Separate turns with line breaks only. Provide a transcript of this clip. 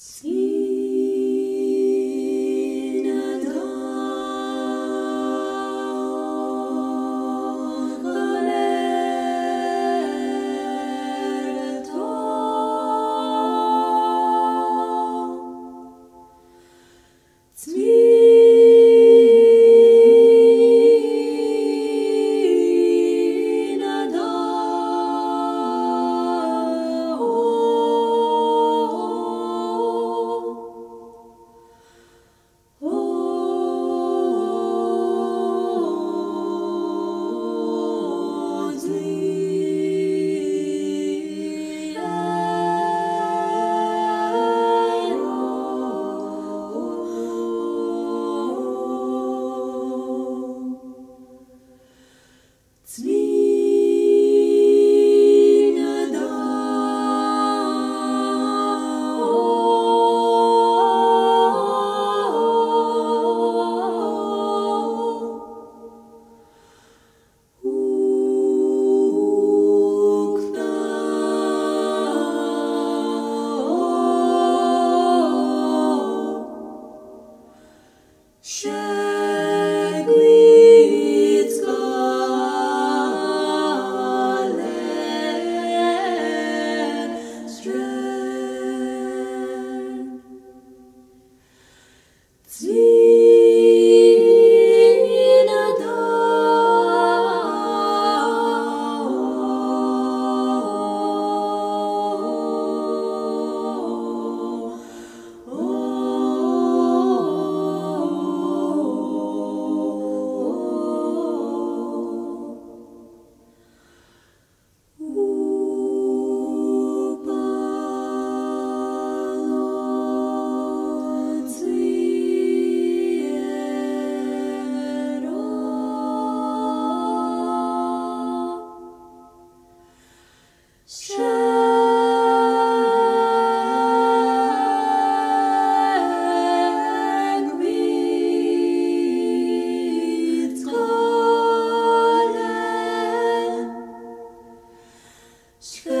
Yes. Sleep. Schön.